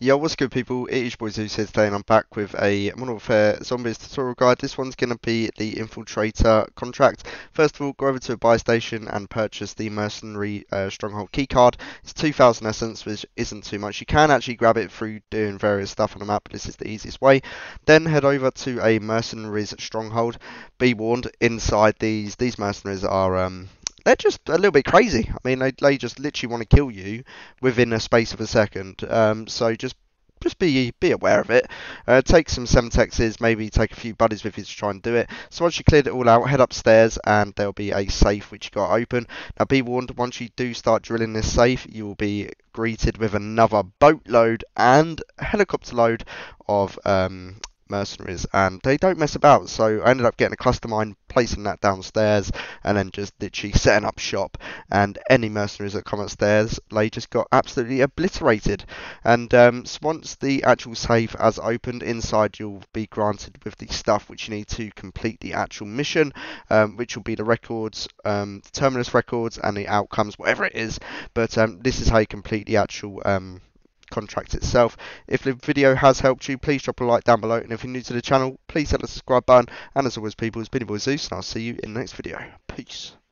Yo, what's good people? It is your boy Zeus here today and I'm back with a Modern Warfare Zombies tutorial guide. This one's going to be the Infiltrator contract. First of all, go over to a buy station and purchase the Mercenary uh, Stronghold keycard. It's 2000 essence, which isn't too much. You can actually grab it through doing various stuff on the map, but this is the easiest way. Then head over to a Mercenaries Stronghold. Be warned, inside these, these mercenaries are... Um, they're just a little bit crazy. I mean, they, they just literally want to kill you within a space of a second. Um, so just just be be aware of it. Uh, take some semtexes, maybe take a few buddies with you to try and do it. So once you cleared it all out, head upstairs and there'll be a safe which you got open. Now be warned, once you do start drilling this safe, you will be greeted with another boatload and helicopter load of um, mercenaries and they don't mess about. So I ended up getting a cluster mine placing that downstairs and then just literally setting up shop. And any mercenaries that come upstairs they just got absolutely obliterated. And um, so once the actual safe has opened inside you'll be granted with the stuff which you need to complete the actual mission um, which will be the records um, the terminus records and the outcomes whatever it is. But um, this is how you complete the actual um, contract itself. If the video has helped you, please drop a like down below. And if you're new to the channel, please hit the subscribe button. And as always, people, it's been your boy Zeus, and I'll see you in the next video. Peace.